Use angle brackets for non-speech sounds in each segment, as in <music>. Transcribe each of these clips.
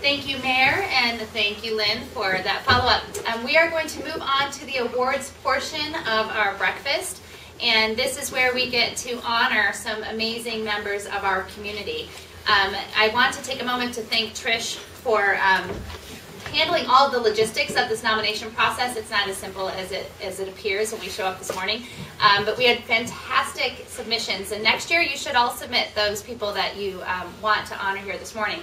Thank you, Mayor, and thank you, Lynn, for that follow-up. Um, we are going to move on to the awards portion of our breakfast, and this is where we get to honor some amazing members of our community. Um, I want to take a moment to thank Trish for um, handling all the logistics of this nomination process. It's not as simple as it as it appears when we show up this morning. Um, but we had fantastic submissions, and next year you should all submit those people that you um, want to honor here this morning.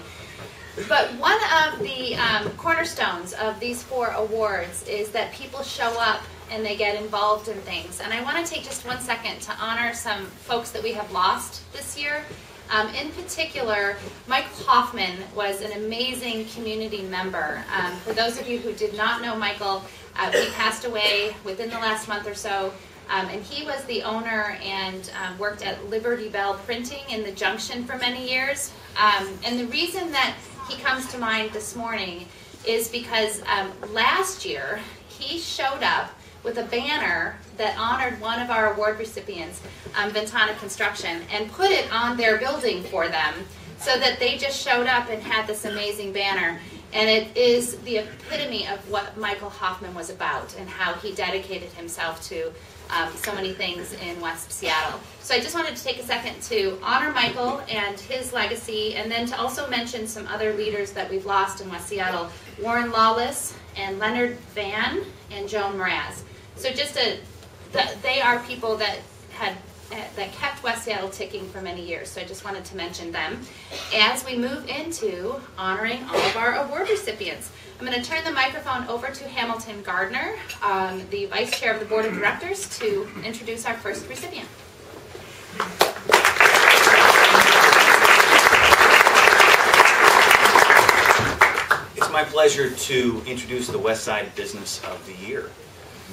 But one of the um, cornerstones of these four awards is that people show up and they get involved in things. And I want to take just one second to honor some folks that we have lost this year. Um, in particular, Michael Hoffman was an amazing community member. Um, for those of you who did not know Michael, uh, he passed away within the last month or so. Um, and he was the owner and um, worked at Liberty Bell Printing in the Junction for many years. Um, and the reason that he comes to mind this morning is because um, last year he showed up with a banner that honored one of our award recipients, um, Ventana Construction, and put it on their building for them so that they just showed up and had this amazing banner. And it is the epitome of what Michael Hoffman was about and how he dedicated himself to um, so many things in West Seattle. So I just wanted to take a second to honor Michael and his legacy, and then to also mention some other leaders that we've lost in West Seattle, Warren Lawless and Leonard Van and Joan Mraz. So just a, they are people that had that kept West Seattle ticking for many years. So I just wanted to mention them as we move into honoring all of our award recipients. I'm going to turn the microphone over to Hamilton Gardner, um, the Vice Chair of the Board of Directors, to introduce our first recipient. It's my pleasure to introduce the West Side Business of the Year.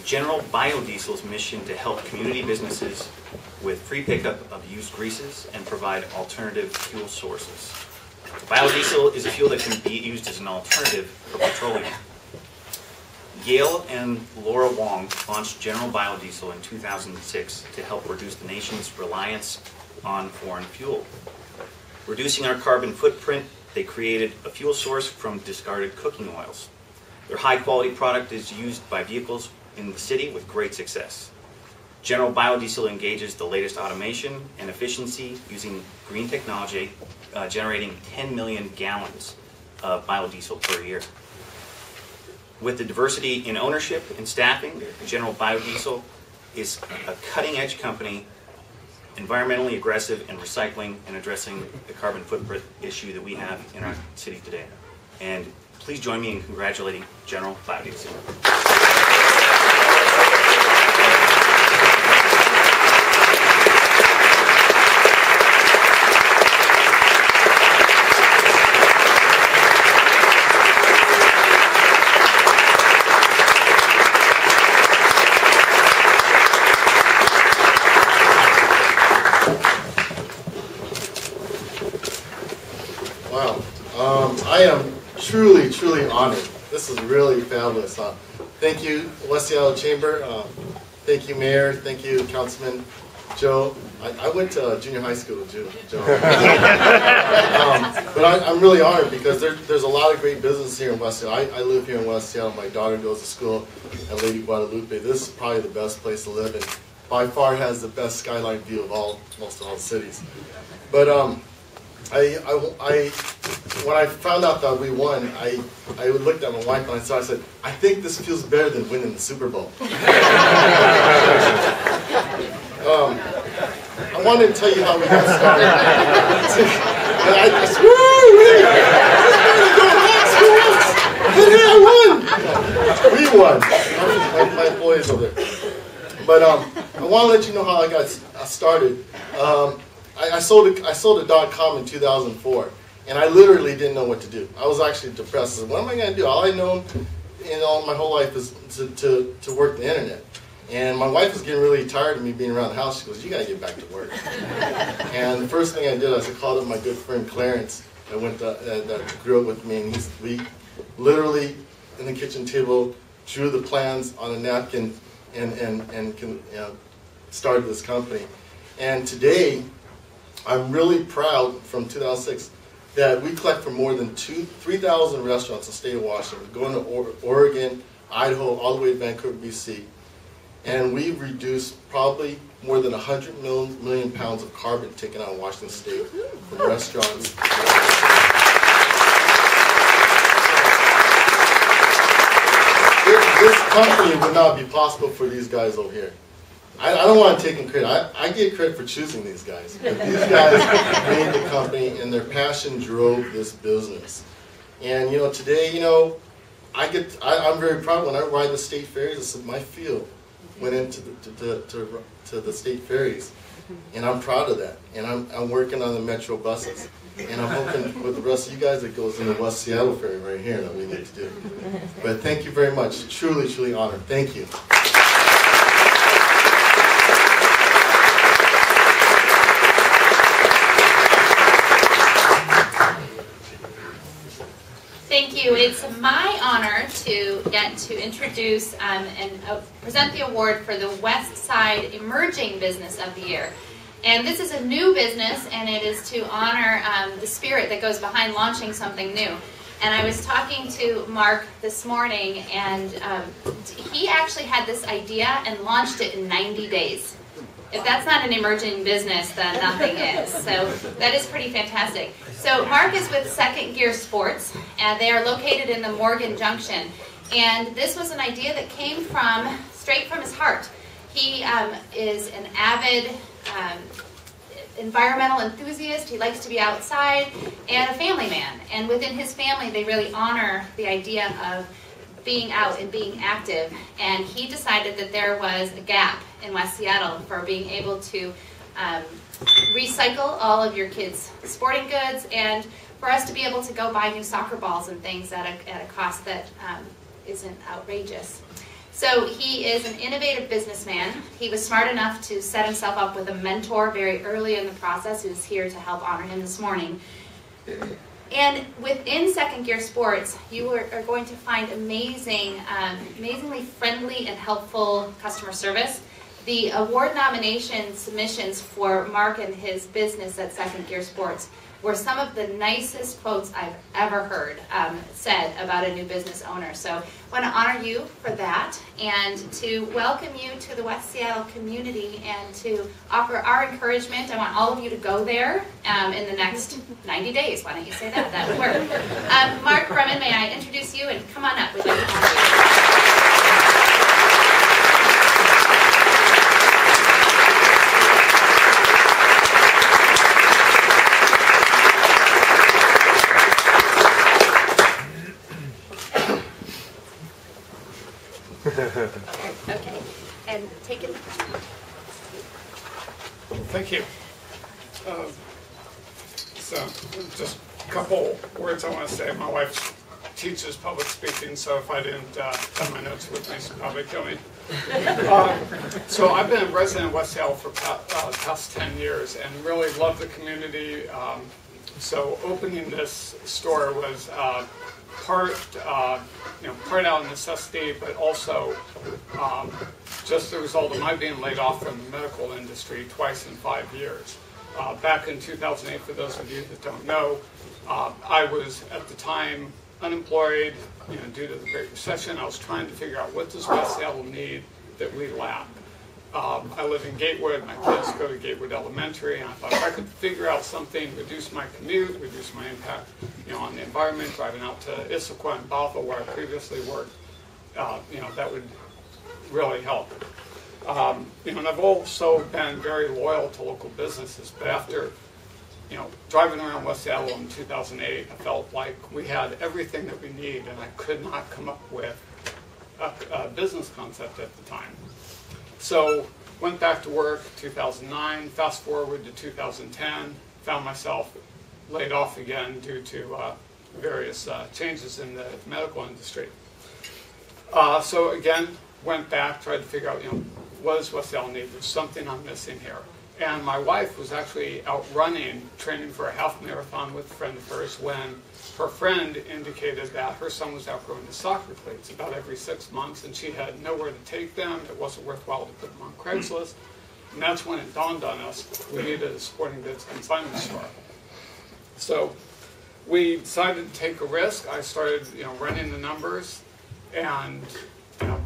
General Biodiesel's mission to help community businesses with free pickup of used greases and provide alternative fuel sources. Biodiesel is a fuel that can be used as an alternative for petroleum. Yale and Laura Wong launched General Biodiesel in 2006 to help reduce the nation's reliance on foreign fuel. Reducing our carbon footprint, they created a fuel source from discarded cooking oils. Their high quality product is used by vehicles in the city with great success. General Biodiesel engages the latest automation and efficiency using green technology, uh, generating 10 million gallons of biodiesel per year. With the diversity in ownership and staffing, General Biodiesel is a cutting edge company, environmentally aggressive in recycling and addressing the carbon footprint issue that we have in our city today. And please join me in congratulating General Biodiesel. truly, truly honored. This is really fabulous. Uh, thank you, West Seattle Chamber. Uh, thank you, Mayor. Thank you, Councilman Joe. I, I went to junior high school with Joe. Joe. <laughs> um, but I, am really honored because there, there's a lot of great business here in West Seattle. I, I, live here in West Seattle. My daughter goes to school at Lady Guadalupe. This is probably the best place to live and by far has the best skyline view of all most of all cities. But um, I, I, I, when I found out that we won, I, I looked at my wife and I saw, I said, I think this feels better than winning the Super Bowl. <laughs> um, I wanted to tell you how we got started. <laughs> I just, woo, we won. My, my employees over there. But um, I want to let you know how I got started. Um, I, I sold a, I sold a dot com in 2004, and I literally didn't know what to do. I was actually depressed. I said, what am I going to do? All I know, you know, my whole life is to, to, to work the internet. And my wife was getting really tired of me being around the house. She goes, you got to get back to work. <laughs> and the first thing I did was I called up my good friend Clarence that went to, uh, that grew up with me, and he's, we literally in the kitchen table drew the plans on a napkin and and and can, you know, started this company. And today, I'm really proud from 2006 that we collect from more than two, 3,000 restaurants in the state of Washington, going to Or- Oregon, Idaho, all the way to Vancouver, BC. And we've reduced probably more than 100 million, million pounds of carbon taken out of Washington state from restaurants. This, this company would not be possible for these guys over here. I, I don't want to take them credit. I, I get credit for choosing these guys. But these <laughs> guys made the company, and their passion drove this business. And you know, today, you know, I get. I, I'm very proud when I ride the state ferries. This is my field went into the, to, to, to, to the state ferries, and I'm proud of that. And I'm, I'm working on the metro buses, and I'm hoping with the rest of you guys it goes in the West Seattle ferry right here that we need to do. But thank you very much. Truly, truly honored. Thank you. Thank you. It's my honor to get to introduce um, and uh, present the award for the West Side Emerging Business of the Year. And this is a new business, and it is to honor um, the spirit that goes behind launching something new. And I was talking to Mark this morning, and um, he actually had this idea and launched it in 90 days. If that's not an emerging business, then nothing is. So that is pretty fantastic. So Mark is with Second Gear Sports, and they are located in the Morgan Junction. And this was an idea that came from straight from his heart. He um, is an avid um, environmental enthusiast. He likes to be outside, and a family man. And within his family, they really honor the idea of being out and being active. And he decided that there was a gap in West Seattle for being able to um, recycle all of your kids' sporting goods and for us to be able to go buy new soccer balls and things at a, at a cost that um, isn't outrageous. So he is an innovative businessman. He was smart enough to set himself up with a mentor very early in the process who's here to help honor him this morning. And within Second Gear Sports, you are, are going to find amazing, um, amazingly friendly and helpful customer service. The award nomination submissions for Mark and his business at Second Gear Sports were some of the nicest quotes I've ever heard um, said about a new business owner. So I want to honor you for that and to welcome you to the West Seattle community and to offer our encouragement. I want all of you to go there um, in the next 90 days. Why don't you say that? That would work. Um, Mark Bremen, may I introduce you and come on up. We'd like to honor you. Okay, and take it. Thank you. Um, So, just a couple words I want to say. My wife teaches public speaking, so if I didn't uh, have my notes with me, she'd probably kill me. Um, So I've been a resident of West Seattle for uh, past 10 years and really love the community. Um, So opening this store was uh, part, uh, you know, part out of necessity, but also um, just the result of my being laid off from the medical industry twice in five years. Uh, back in 2008, for those of you that don't know, uh, I was at the time unemployed, you know, due to the Great Recession. I was trying to figure out what does West Seattle need that we lack. Um, I live in Gatewood. My kids go to Gatewood Elementary, and I thought if I could figure out something, reduce my commute, reduce my impact, you know, on the environment, driving out to Issaquah and Bothell, where I previously worked, uh, you know, that would really help. Um, you know, and I've also been very loyal to local businesses, but after, you know, driving around West Seattle in 2008, I felt like we had everything that we need, and I could not come up with a, a business concept at the time. So went back to work 2009. Fast forward to 2010, found myself laid off again due to uh, various uh, changes in the medical industry. Uh, so again, went back, tried to figure out, you know, what does West Seattle need? There's something I'm missing here. And my wife was actually out running, training for a half marathon with a friend of hers when her friend indicated that her son was outgrowing the soccer cleats about every six months and she had nowhere to take them. It wasn't worthwhile to put them on Craigslist. And that's when it dawned on us we needed a sporting goods consignment store. So we decided to take a risk. I started, you know, running the numbers, and you know,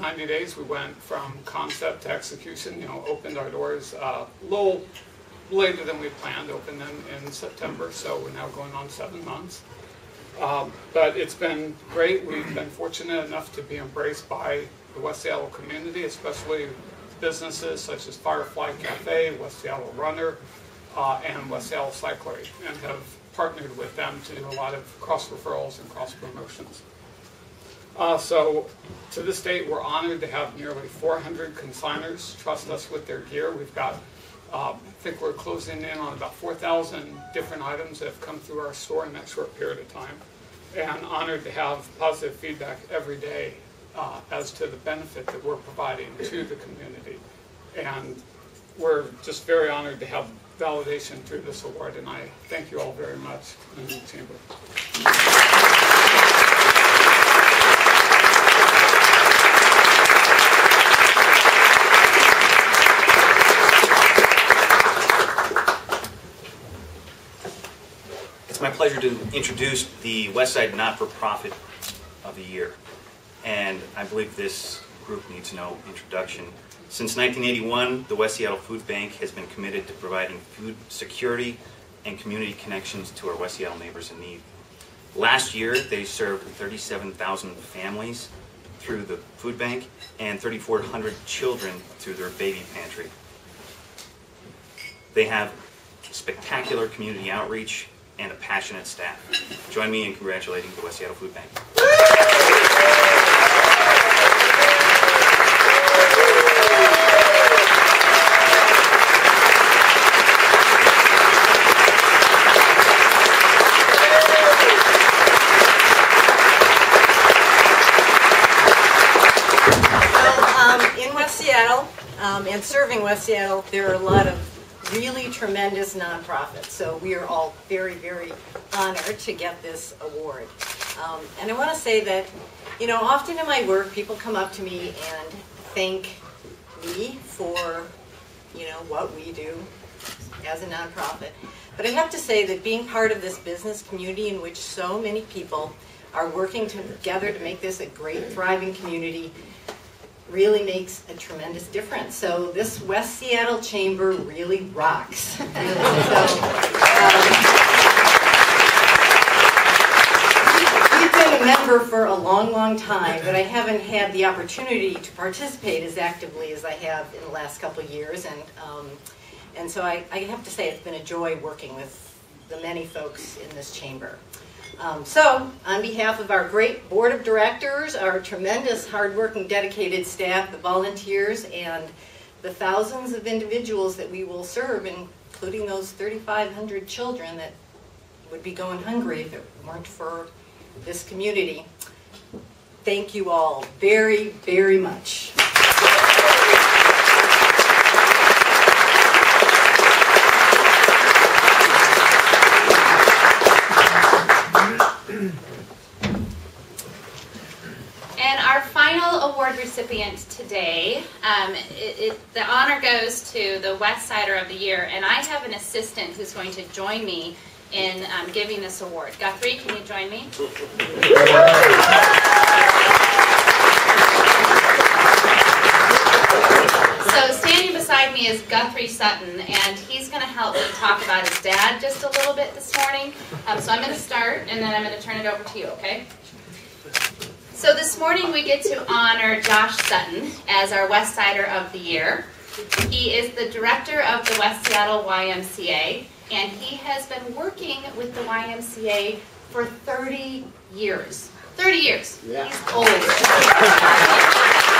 90 days we went from concept to execution. You know, opened our doors uh, a little later than we planned. Opened them in September, so we're now going on seven months. Um, but it's been great. We've been fortunate enough to be embraced by the West Seattle community, especially businesses such as Firefly Cafe, West Seattle Runner, uh, and Seattle Cyclery, and have partnered with them to do a lot of cross referrals and cross promotions. Uh, so to this date, we're honored to have nearly 400 consigners trust us with their gear. We've got, uh, I think we're closing in on about 4,000 different items that have come through our store in that short period of time. And honored to have positive feedback every day uh, as to the benefit that we're providing to the community. And we're just very honored to have validation through this award, and I thank you all very much in the chamber. It's my pleasure to introduce the Westside Not-for-Profit of the Year. And I believe this group needs no introduction. Since 1981, the West Seattle Food Bank has been committed to providing food security and community connections to our West Seattle neighbors in need. Last year, they served 37,000 families through the food bank and 3,400 children through their baby pantry. They have spectacular community outreach and a passionate staff. Join me in congratulating the West Seattle Food Bank. Um, and serving West Seattle, there are a lot of really tremendous nonprofits. So we are all very, very honored to get this award. Um, and I want to say that, you know, often in my work, people come up to me and thank me for, you know, what we do as a nonprofit. But I have to say that being part of this business community in which so many people are working together to make this a great, thriving community really makes a tremendous difference. So this West Seattle Chamber really rocks. <laughs> so, um, We've been a member for a long, long time, but I haven't had the opportunity to participate as actively as I have in the last couple of years. And, um, and so I, I have to say it's been a joy working with the many folks in this chamber. Um, so, on behalf of our great board of directors, our tremendous, hardworking, dedicated staff, the volunteers, and the thousands of individuals that we will serve, including those 3,500 children that would be going hungry if it weren't for this community, thank you all very, very much. And our final award recipient today, um, it, it, the honor goes to the West Sider of the Year, and I have an assistant who's going to join me in um, giving this award. Guthrie, can you join me? Me is Guthrie Sutton, and he's going to help me talk about his dad just a little bit this morning. Um, so I'm going to start, and then I'm going to turn it over to you, okay? So this morning we get to honor Josh Sutton as our West Sider of the Year. He is the director of the West Seattle YMCA, and he has been working with the YMCA for 30 years. 30 years. Yeah. He's old. <laughs>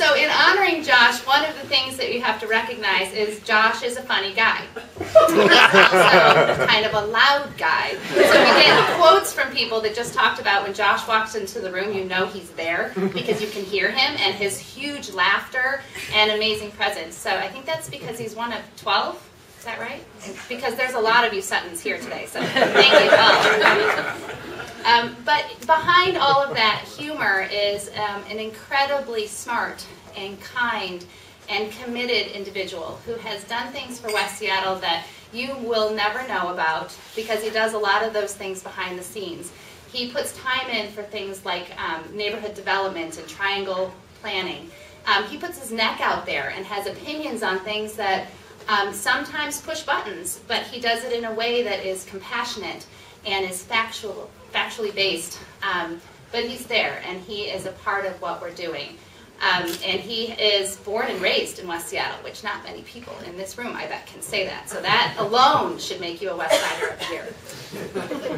So in honoring Josh, one of the things that you have to recognize is Josh is a funny guy. <laughs> He's also kind of a loud guy. So we get quotes from people that just talked about when Josh walks into the room, you know he's there because you can hear him and his huge laughter and amazing presence. So I think that's because he's one of 12. Is that right? Because there's a lot of you Suttons here today, so thank you all. Um, but behind all of that humor is um, an incredibly smart and kind and committed individual who has done things for West Seattle that you will never know about because he does a lot of those things behind the scenes. He puts time in for things like um, neighborhood development and triangle planning. Um, he puts his neck out there and has opinions on things that um, sometimes push buttons, but he does it in a way that is compassionate and is factual, factually based. Um, but he's there and he is a part of what we're doing. Um, and he is born and raised in West Seattle, which not many people in this room, I bet, can say that. So that alone should make you a West Sider of the Year.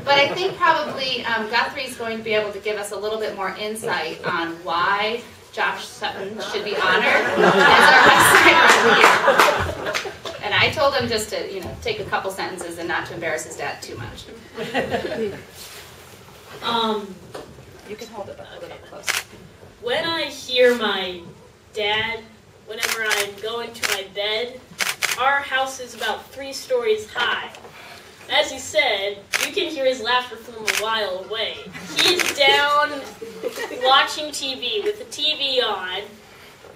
But I think probably um, Guthrie is going to be able to give us a little bit more insight on why Josh Sutton should be honored as our West Sider of the Year. And I told him just to, you know, take a couple sentences and not to embarrass his dad too much. <laughs> Um, You can hold it a little closer. When I hear my dad, whenever I'm going to my bed, our house is about three stories high. As he said, you can hear his laughter from a while away. He's down <laughs> watching TV with the TV on,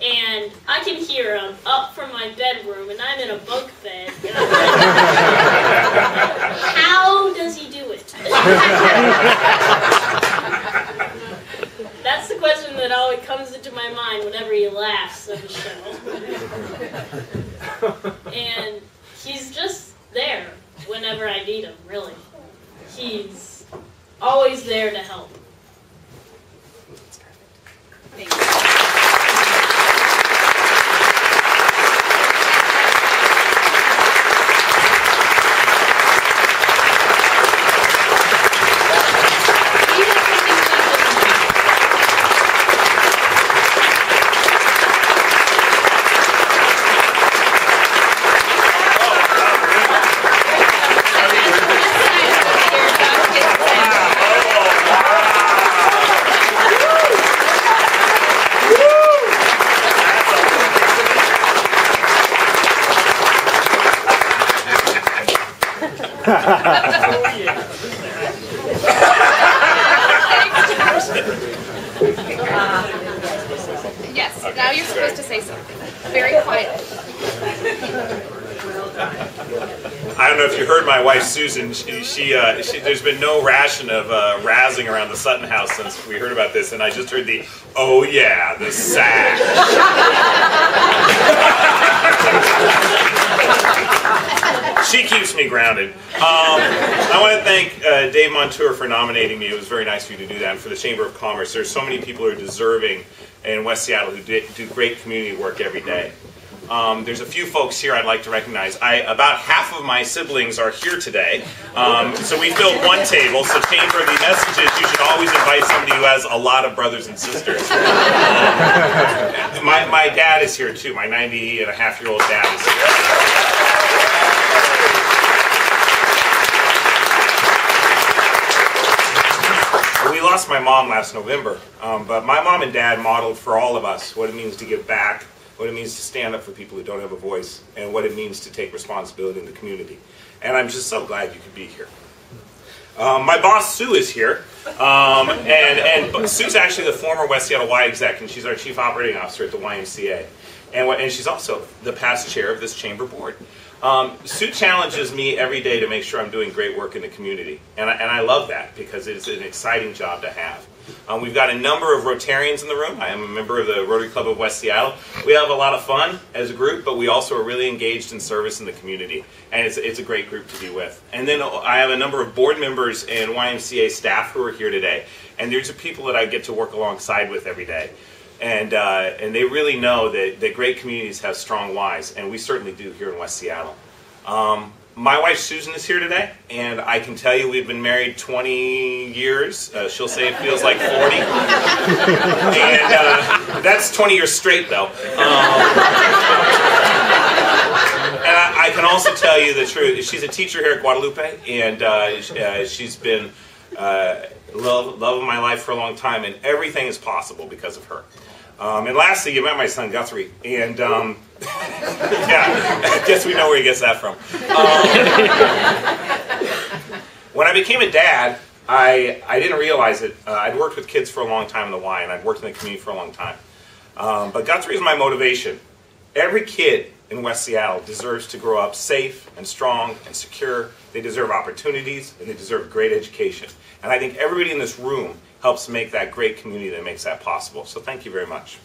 and I can hear him up from my bedroom, and I'm in a bunk bed. and I'm like, How does he do it? <laughs> That's the question that always comes into my mind whenever he laughs at the show. and he's just there whenever I need him, really. He's always there to help. That's perfect. Thank you. Yes, now you're supposed to say something. Very quiet. I don't know if you heard my wife Susan. She, she, uh, she there's been no ration of uh, razzing around the Sutton house since we heard about this, and I just heard the oh yeah, the sack. she keeps me grounded. Um, I want to thank uh, Dave Montoure for nominating me. It was very nice of you to do that. And for the Chamber of Commerce, there's so many people who are deserving in West Seattle who do, do great community work every day. Um, there's a few folks here I'd like to recognize. I, about half of my siblings are here today, um, so we filled one table. So, Chamber, the message is you should always invite somebody who has a lot of brothers and sisters. Um, my, my dad is here too. My 90 and a half year old dad is here. We lost my mom last November, um, but my mom and dad modeled for all of us what it means to give back, what it means to stand up for people who don't have a voice, and what it means to take responsibility in the community. And I'm just so glad you could be here. Um, my boss Sue is here, um, and and Sue's actually the former West Seattle Y exec, and she's our chief operating officer at the YMCA, and and she's also the past chair of this chamber board. Um, Sue challenges me every day to make sure I'm doing great work in the community, and I, and I love that because it's an exciting job to have. Um, we've got a number of Rotarians in the room. I am a member of the Rotary Club of West Seattle. We have a lot of fun as a group, but we also are really engaged in service in the community, and it's, it's a great group to be with. And then I have a number of board members and YMCA staff who are here today, and these are people that I get to work alongside with every day. And, uh, and they really know that, that great communities have strong Ys, and we certainly do here in West Seattle. Um, my wife Susan is here today, and I can tell you we've been married 20 years. Uh, she'll say it feels like 40. and uh, that's 20 years straight, though. Um, and I, I can also tell you the truth. She's a teacher here at Guadalupe, and uh, uh, she's been uh, love, love of my life for a long time, and everything is possible because of her. Um, and lastly, you met my son Guthrie, and um, <laughs> yeah, guess we know where he gets that from. Um, when I became a dad, I, I didn't realize it. Uh, I'd worked with kids for a long time in the Y, and I'd worked in the community for a long time. Um, but Guthrie is my motivation. Every kid in West Seattle deserves to grow up safe and strong and secure. They deserve opportunities, and they deserve great education. And I think everybody in this room helps make that great community that makes that possible. So thank you very much.